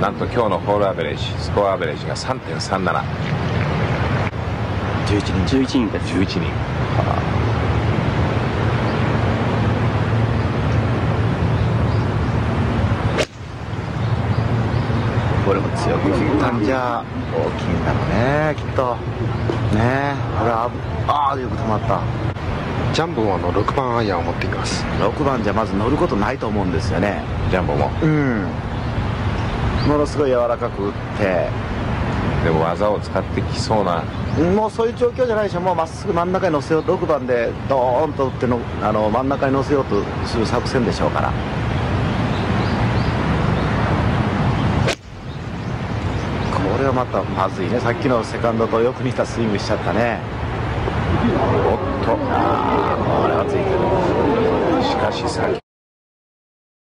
なんと今日のホールアベレージスコアアベレージが3.37 11人。11人です11人。これも強く。振ったんじゃ大きいんだろうねきっと。ね。えこれはああよく止まった。ジャンボはの6番アイアンを持っています。6番じゃまず乗ることないと思うんですよね。ジャンボも。うんものすごい柔らかく打ってでも技を使ってきそうな。もうそういう状況じゃないでしょもうまっすぐ真ん中に乗せようと6番でドーンと打ってのあの真ん中に乗せようとする作戦でしょうから。これはまたまずいね。さっきのセカンドとよく似たスイングしちゃったね。おっと。ああこれはついてる。しかし先。